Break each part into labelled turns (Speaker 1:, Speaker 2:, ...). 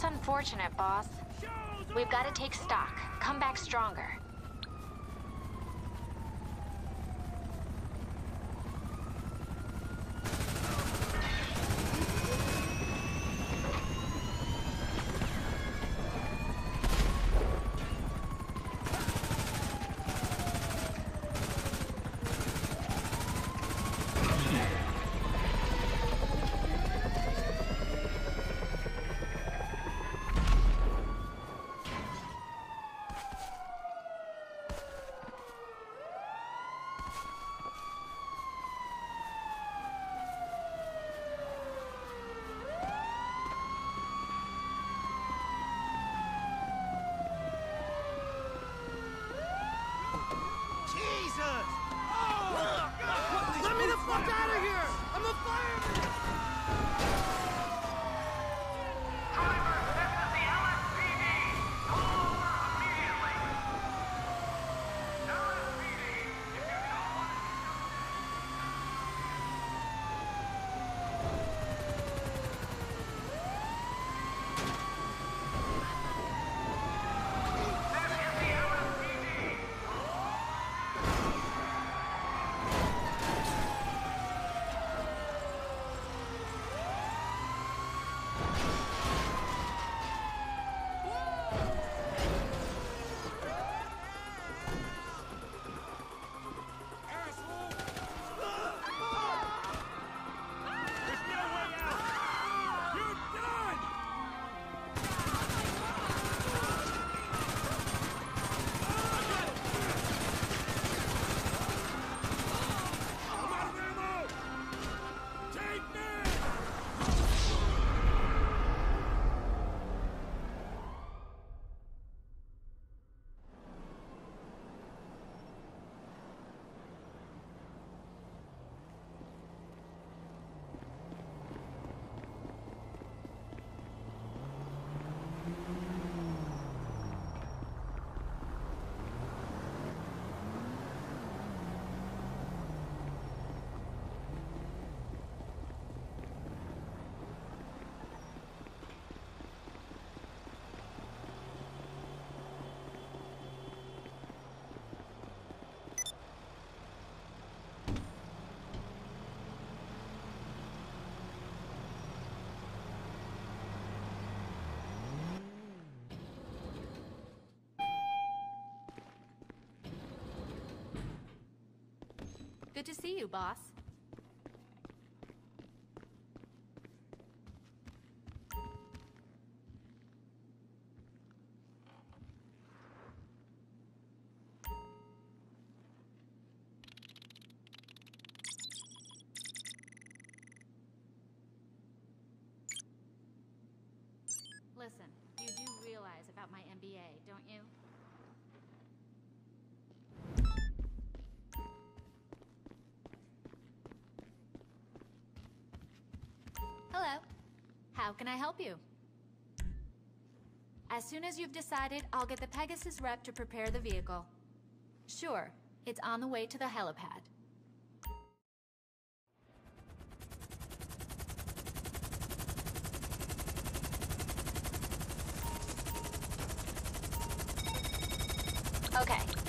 Speaker 1: That's unfortunate, boss. We've got to take stock. Come back stronger. Good to see you, boss. How can I help you? As soon as you've decided, I'll get the Pegasus rep to prepare the vehicle. Sure, it's on the way to the helipad. Okay.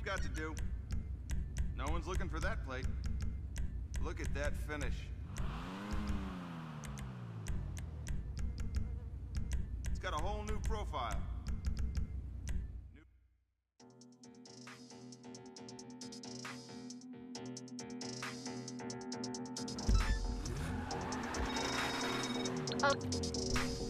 Speaker 2: We've got to do? No one's looking for that plate. Look at that finish. It's got a whole new profile.
Speaker 1: Oh.